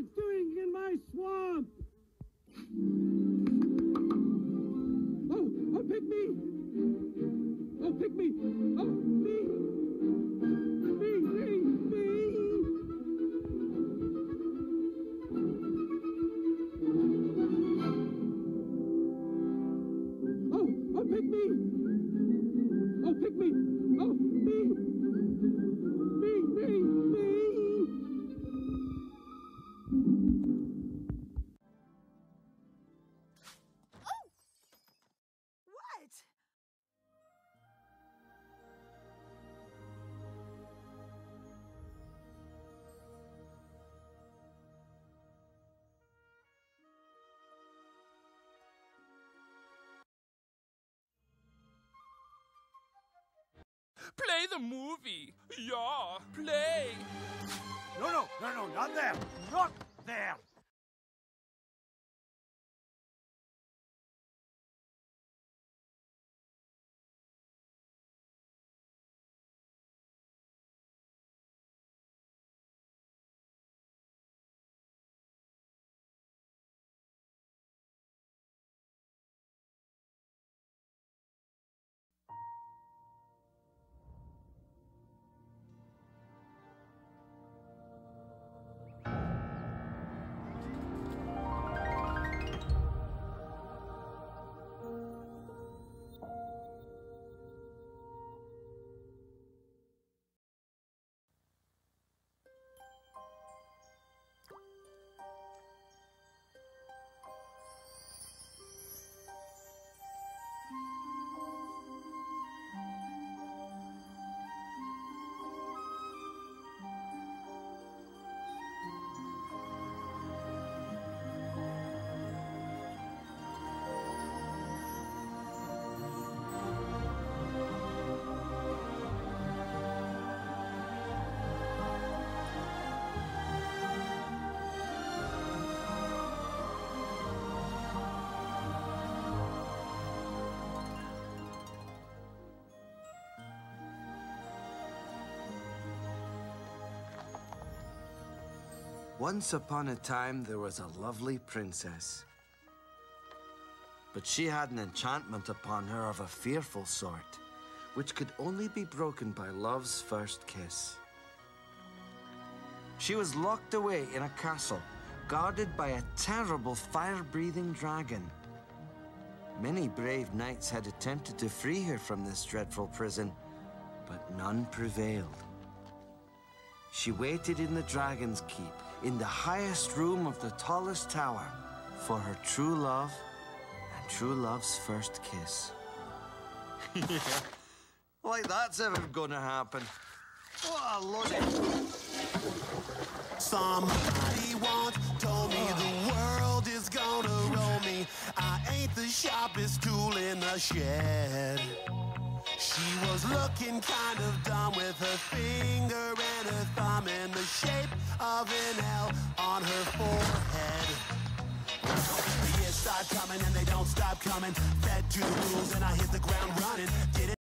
it's doing in my swamp. Play the movie. Yeah, play. No, no, no, no, not there. Not there. Once upon a time, there was a lovely princess. But she had an enchantment upon her of a fearful sort, which could only be broken by love's first kiss. She was locked away in a castle, guarded by a terrible fire-breathing dragon. Many brave knights had attempted to free her from this dreadful prison, but none prevailed. She waited in the Dragon's Keep, in the highest room of the tallest tower, for her true love and true love's first kiss. Like that's ever gonna happen. Oh, what a load of... Somebody once told me the world is gonna roll me. I ain't the sharpest tool in the shed. She was looking kind of dumb with her finger and her thumb in the shape of an L on her forehead. The years start coming and they don't stop coming. Fed to the rules and I hit the ground running. Did it